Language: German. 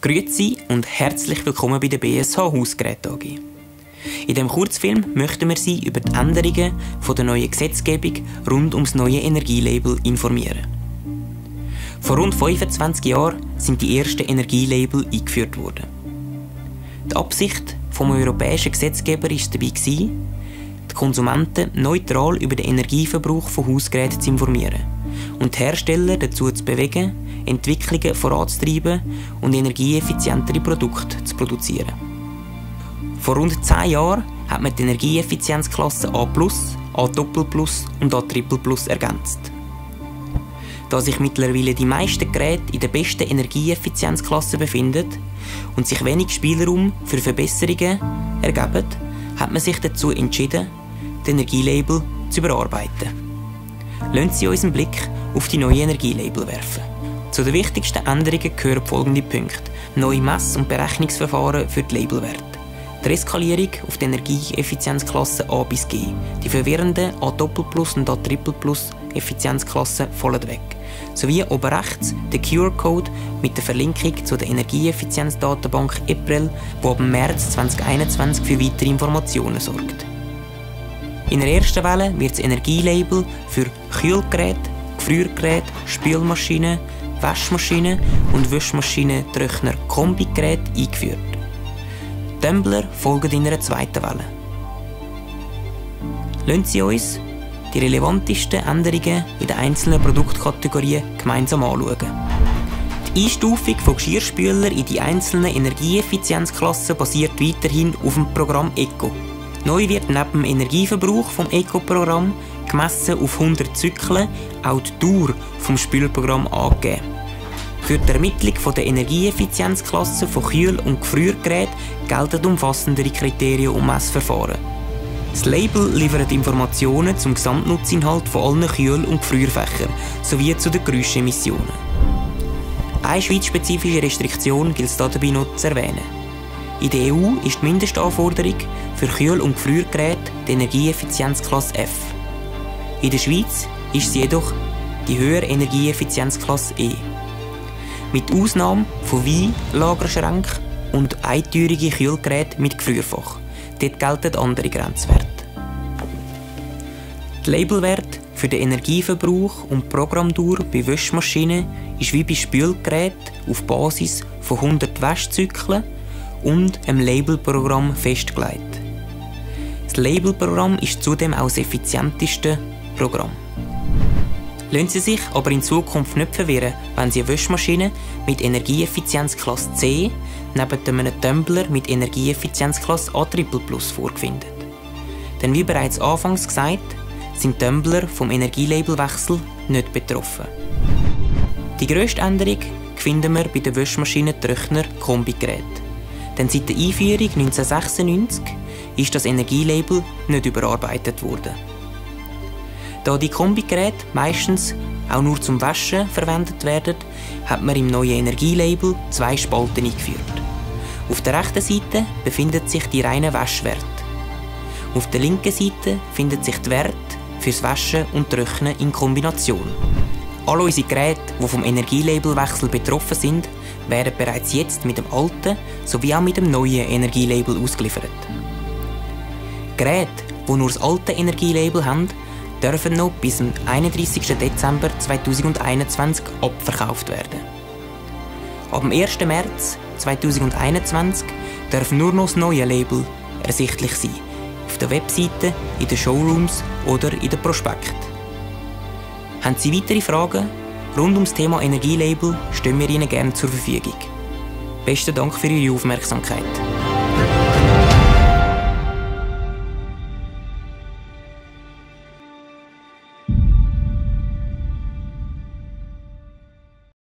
Grüezi und herzlich willkommen bei der BSH Hausgeräte AG. In diesem Kurzfilm möchten wir Sie über die Änderungen von der neuen Gesetzgebung rund ums neue Energielabel informieren. Vor rund 25 Jahren sind die ersten Energielabel eingeführt worden. Die Absicht vom europäischen Gesetzgeber war dabei, die Konsumenten neutral über den Energieverbrauch von Hausgeräten zu informieren und die Hersteller dazu zu bewegen, Entwicklungen voranzutreiben und energieeffizientere Produkte zu produzieren. Vor rund 10 Jahren hat man die Energieeffizienzklasse A+, A++ und A++ ergänzt. Da sich mittlerweile die meisten Geräte in der besten Energieeffizienzklasse befinden und sich wenig Spielraum für Verbesserungen ergeben, hat man sich dazu entschieden, das Energielabel zu überarbeiten. Lassen Sie uns einen Blick auf die neue Energielabel werfen. Zu den wichtigsten Änderungen gehören folgende Punkte. Neue Mess- und Berechnungsverfahren für die Labelwerte. Die Reskalierung auf die Energieeffizienzklasse A bis G. Die verwirrenden A und A Effizienzklassen fallen weg. Sowie oben rechts der QR-Code mit der Verlinkung zu der Energieeffizienzdatenbank EPREL, die ab März 2021 für weitere Informationen sorgt. In der ersten Welle wird das Energielabel für Kühlgeräte, Gefriergeräte, Spülmaschinen, Waschmaschinen und Wischmaschinen-Trockner Kombigeräte eingeführt. Tumbler folgen in einer zweiten Welle. Lassen Sie uns die relevantesten Änderungen in den einzelnen Produktkategorien gemeinsam anschauen. Die Einstufung von Geschirrspülern in die einzelnen Energieeffizienzklassen basiert weiterhin auf dem Programm ECO. Neu wird neben dem Energieverbrauch vom ECO-Programm gemessen auf 100 Zyklen auch die Dauer vom Spülprogramm angegeben. Für die Ermittlung der Energieeffizienzklassen von Kühl- und Gefriergeräten gelten umfassendere Kriterien und Messverfahren. Das Label liefert Informationen zum Gesamtnutzinhalt von allen Kühl- und Gefrierfächern sowie zu den Geräuschemissionen. Eine schweizspezifische Restriktion gilt es dabei noch zu erwähnen. In der EU ist die Mindestanforderung für Kühl- und Gefriergeräte die Energieeffizienzklasse F. In der Schweiz ist sie jedoch die höhere Energieeffizienzklasse E. Mit Ausnahme von Wein, Lagerschränken und einteuerige Kühlgeräte mit Gefrierfach. Dort gelten andere Grenzwerte. Der Labelwert für den Energieverbrauch und Programmdauer bei Wäschmaschinen ist wie bei Spülgeräten auf Basis von 100 Wäschzyklen und einem Labelprogramm festgelegt. Das Labelprogramm ist zudem auch das effizienteste Programm. Lassen Sie sich aber in Zukunft nicht verwirren, wenn Sie eine Wäschmaschine mit Energieeffizienzklasse C neben einem Tumbler mit Energieeffizienzklasse A++ vorfinden. Denn wie bereits anfangs gesagt, sind Tumbler vom Energielabelwechsel nicht betroffen. Die grösste Änderung finden wir bei den Wäschmaschinen-Trockner Kombigerät. Denn seit der Einführung 1996 ist das Energielabel nicht überarbeitet worden. Da die Kombigeräte meistens auch nur zum Waschen verwendet werden, hat man im neuen Energielabel zwei Spalten eingeführt. Auf der rechten Seite befindet sich die reine Waschwert. Auf der linken Seite findet sich der Wert fürs Waschen und Trocknen in Kombination. Alle unsere Geräte, die vom Energielabelwechsel betroffen sind, werden bereits jetzt mit dem alten sowie auch mit dem neuen Energielabel ausgeliefert. Geräte, die nur das alte Energielabel haben, dürfen noch bis zum 31. Dezember 2021 abverkauft werden. Ab dem 1. März 2021 darf nur noch das neue Label ersichtlich sein. Auf der Webseite, in den Showrooms oder in den Prospekt. Haben Sie weitere Fragen rund ums Thema Energielabel, stehen wir Ihnen gerne zur Verfügung. Besten Dank für Ihre Aufmerksamkeit.